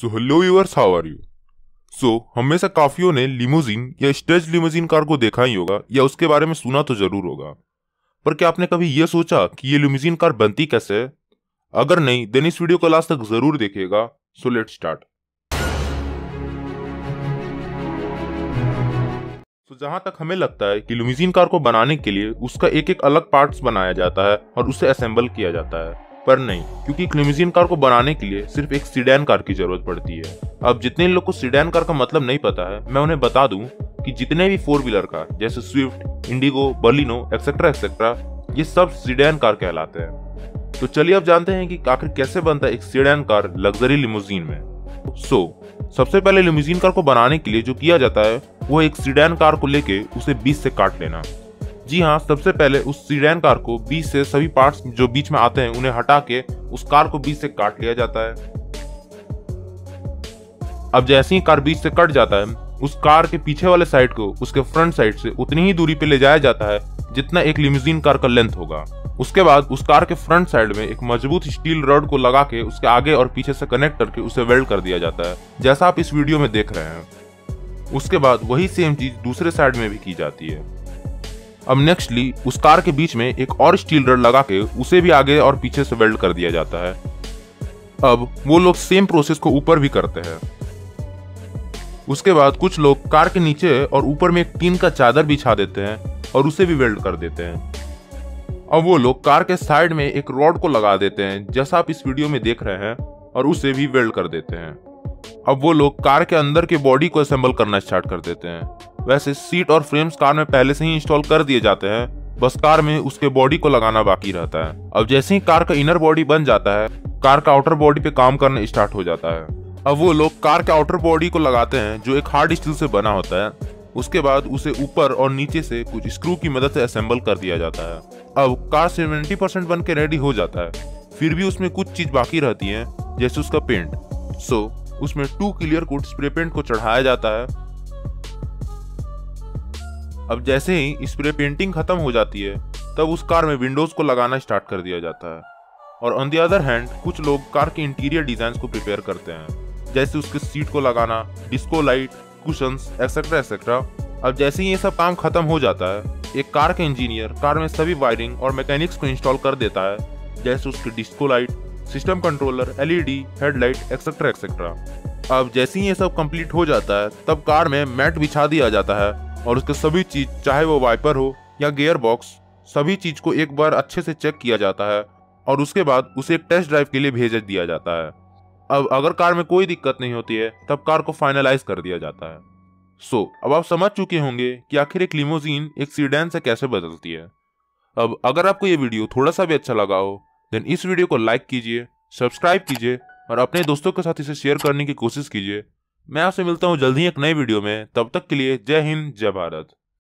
So hello viewers how are you so हम में से काफियों ने लिमोजिन या स्टेज लिमोजिन कार को देखा ही होगा, या उसके बारे में सुना तो ज़रूर होगा। पर क्या आपने कभी यह सोचा कि ये लिमोजिन कार बनती कैसे? है अगर नहीं देन इस वीडियो को लास्ट तक ज़रूर देखिएगा। सो लेट स्टार्ट तो जहाँ तक हमें लगता है कि लुमिजिन कार को बनाने के लिए उसका एक एक अलग पार्ट्स बनाया जाता है और उसे असेंबल किया जाता है। पर नहीं क्योंकि एक लिमोजिन कार को बनाने के लिए सिर्फ़ एक सीडैन कार की ज़रूरत पड़ती है। अब जितने लोग को सीडैन कार का मतलब नहीं पता है मैं उन्हें बता दूँ कि जितने भी फोर व्हीलर कार जैसे स्विफ्ट इंडिगो बर्लिनो एक्सेट्रा एक्सेट्रा ये सब सीडैन कार कहलाते हैं। तो चलिए अब जानते हैं कि आखिर कैसे बनता है एक सीडैन कार लग्जरी लिमोजिन में। सो so, सबसे पहले लिमोजिन कार को बनाने के लिए जो किया जाता है वो एक सीडैन कार को लेके उसे बीस से काट लेना। जी हाँ सबसे पहले उस सीडैन कार को बीच से सभी पार्ट्स जो बीच में आते हैं, उन्हें हटा के उस कार को बीच से काट लिया जाता है। अब जैसे ही कार बीच से कट जाता है, उस कार के पीछे वाले साइड को, उसके फ्रंट साइड से उतनी ही दूरी पे ले जाया जाता है, जितना एक लिमोजिन कार का लेंथ होगा। उसके बाद उस कार के फ्रंट साइड में एक मज़बूत स्टील रॉड को लगा के उसके आगे और पीछे से कनेक्ट करके उसे वेल्ड कर दिया जाता है, जैसा आप इस वीडियो में देख रहे हैं। उसके बाद वही सेम चीज़ दूसरे साइड में भी की जाती है। अब नेक्स्टली उस कार के बीच में एक और स्टील रड लगा के उसे भी आगे और पीछे से वेल्ड कर दिया जाता है। अब वो लोग सेम प्रोसेस को ऊपर भी करते हैं। उसके बाद कुछ लोग कार के नीचे और ऊपर में एक टीन का चादर बिछा देते हैं और उसे भी वेल्ड कर देते हैं। अब वो लोग कार के साइड में एक रॉड को लगा देते हैं, जैसा आप इस वीडियो में देख रहे हैं, और उसे भी वेल्ड कर देते हैं। अब वो लोग कार के अंदर के बॉडी को असेंबल करना स्टार्ट कर देते हैं। वैसे सीट और फ्रेम्स कार में पहले से ही इंस्टॉल कर दिए जाते हैं। बस कार में उसके बॉडी को लगाना बाकी रहता है। अब जैसे ही कार का इनर बॉडी बन जाता है, कार का आउटर बॉडी पे काम करना स्टार्ट हो जाता है। अब वो लोग कार के आउटर बॉडी को लगाते हैं, जो एक हार्ड स्टील से बना होता है। उसके बाद उसे ऊपर और नीचे से कुछ स्क्रू की मदद से असेंबल कर दिया जाता है। अब कार सेवेंटी परसेंट बन के रेडी हो जाता है। फिर भी उसमें कुछ चीज़ बाकी रहती है, जैसे उसका पेंट सो उसमें two clear coat spray paint को चढ़ाया जाता है। अब जैसे ही स्प्रे पेंटिंग खत्म हो जाती है, तब उस कार में विंडोज़ को लगाना स्टार्ट कर दिया जाता है। और ऑन द अदर हैंड कुछ लोग कार के इंटीरियर डिज़ाइन को प्रिपेयर करते हैं, जैसे उसके सीट को लगाना disco light cushions etcetera etcetera अब जैसे ही ये सब काम खत्म हो जाता है, एक कार के इंजीनियर कार में सभी वायरिंग और मैकेनिक्स को इंस्टॉल कर देता है, जैसे उसकी disco light system controller LED headlight etcetera etcetera अब जैसे ही ये सब कंप्लीट हो जाता है, तब कार में मैट बिछा दिया जाता है और उसके सभी चीज़ चाहे वो वाइपर हो या गियर बॉक्स सभी चीज़ को एक बार अच्छे से चेक किया जाता है और उसके बाद उसे एक टेस्ट ड्राइव के लिए भेज दिया जाता है। अब अगर कार में कोई दिक्कत नहीं होती है तब कार को फाइनलाइज कर दिया जाता है। सो so, अब आप समझ चुके होंगे कि आखिर एक लिमोजीन एक सीडैन से कैसे बदलती है। अब अगर आपको ये वीडियो थोड़ा सा भी अच्छा लगा हो देन इस वीडियो को लाइक कीजिए सब्सक्राइब कीजिए और अपने दोस्तों के साथ इसे शेयर करने की कोशिश कीजिए। मैं आपसे मिलता हूँ जल्द ही एक नई वीडियो में। तब तक के लिए जय हिंद, जय भारत।